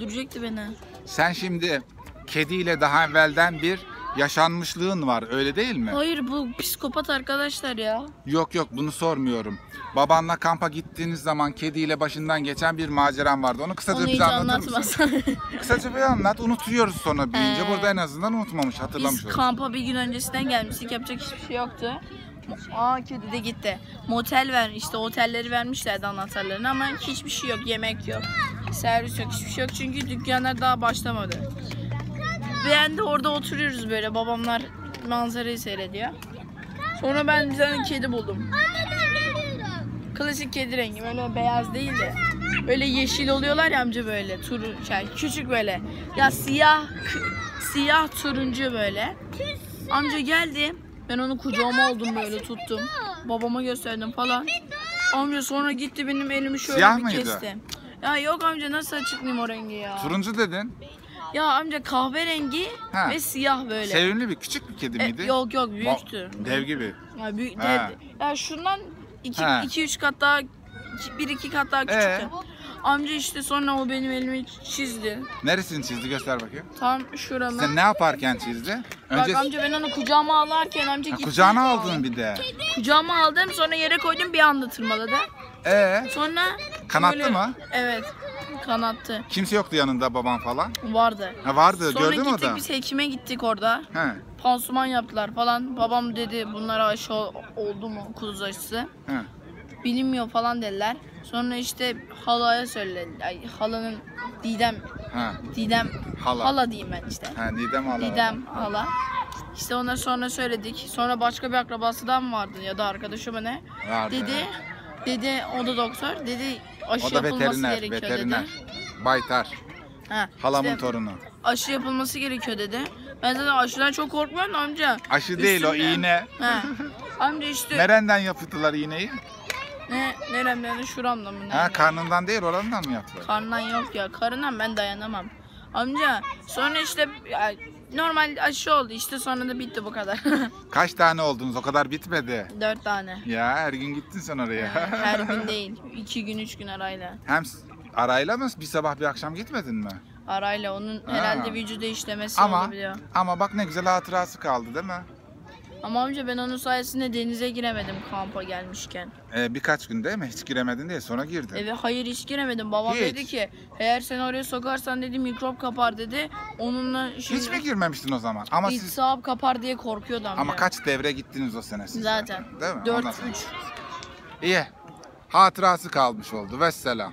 Öldürecekti beni. Sen şimdi kediyle daha evvelden bir yaşanmışlığın var öyle değil mi? Hayır bu psikopat arkadaşlar ya. Yok yok bunu sormuyorum. Babanla kampa gittiğiniz zaman kediyle başından geçen bir maceran vardı. Onu kısaca Onu bize anlatır mısın? Kısaca bir anlat. Unutuyoruz sonra büyüyünce. Ee, Burada en azından unutmamış, hatırlamış Biz oluruz. kampa bir gün öncesinden gelmiştik. Yapacak hiçbir şey yoktu. Aa kedi de gitti. Motel ver işte otelleri vermişlerdi anahtarlarını ama hiçbir şey yok. Yemek yok. Servis yok. Hiçbir şey yok çünkü dükkanlar daha başlamadı. Ben de orada oturuyoruz böyle. Babamlar manzarayı seyrediyor. Sonra ben bir tane kedi buldum. Klasik kedi rengi böyle beyaz değil de böyle yeşil oluyorlar ya amca böyle tur şey küçük böyle ya siyah siyah turuncu böyle amca geldi ben onu kucağıma aldım böyle tuttum babama gösterdim falan amca sonra gitti benim elimi şöyle Siyah bir mıydı? kesti ya yok amca nasıl açıklayayım o rengi ya Turuncu dedin. ya amca kahverengi Ha. ve siyah böyle Sevimli bir küçük bir kedi E, miydi? yok yok Ba- büyüktü Dev gibi. ya, büyük, Ha. de, ya şundan Ha. 2-3 kat daha 1-2 kat daha küçüktü. Ee? Amca işte sonra o benim elimi çizdi. Neresini çizdi göster bakayım. Tam şuramı. Sen ne yaparken çizdi? Önce Bak amca ben onu kucağıma alırken amca Ha, gitti. kucağına aldın bir de. Kucağıma aldım sonra yere koydum bir anda tırmaladı. Ee, Sonra Kanatlı böyle- mı? Evet. Kanattı. kimse yoktu yanında baban falan. Vardı. Ha vardı Sonra gördün mü o da? biz hekime gittik orada. He. Pansuman yaptılar falan. Babam dedi bunlara aşı ol- oldu mu kuduz aşısı. He. bilinmiyor falan dediler. Sonra işte halaya söyledi. Ay, halanın Didem Ha. Didem Hala. hala diyeyim ben işte. Ha Didem hala. Didem hala. İşte ona sonra söyledik. Sonra başka bir akrabası da mı vardı ya da arkadaşı mı ne? Vardı, Dedi. evet. Dedi o da doktor. Dedi aşı O da yapılması veteriner, gerekiyor veteriner. dedi. Baytar. Ha, Halamın işte torunu. Aşı yapılması gerekiyor dedi. Ben zaten aşıdan çok korkmuyorum amca. Aşı değil o iğne. Ha. Amca işte Nereden yaptılar iğneyi? Ne neremden şuramda mı? Ha karnından değil oranından mı yaptılar? Karnından yok ya. Karından ben dayanamam. Amca sonra işte ya, normal aşı oldu işte sonra da bitti bu kadar. Kaç tane oldunuz? O kadar bitmedi. Dört tane. Ya her gün gittin sen oraya. Her gün değil. iki gün üç gün arayla. Hem arayla mı bir sabah bir akşam gitmedin mi? Arayla onun Ha. herhalde vücuda işlemesi Ama olabiliyor. ama bak ne güzel hatırası kaldı değil mi? Ama amca ben onun sayesinde denize giremedim kampa gelmişken. Ee, birkaç gün değil mi? Hiç giremedin diye sonra girdin. Eve hayır hiç giremedim. Babam Hiç. dedi ki eğer seni oraya sokarsan dedi mikrop kapar dedi. Onunla şimdi Hiç mi girmemiştin o zaman? Ama siz İltihap kapar diye korkuyordu amca. ama kaç devre gittiniz o sene siz? Zaten. Değil mi? 4 Ondan sonra- 3. İyi. Hatırası kalmış oldu. Vesselam.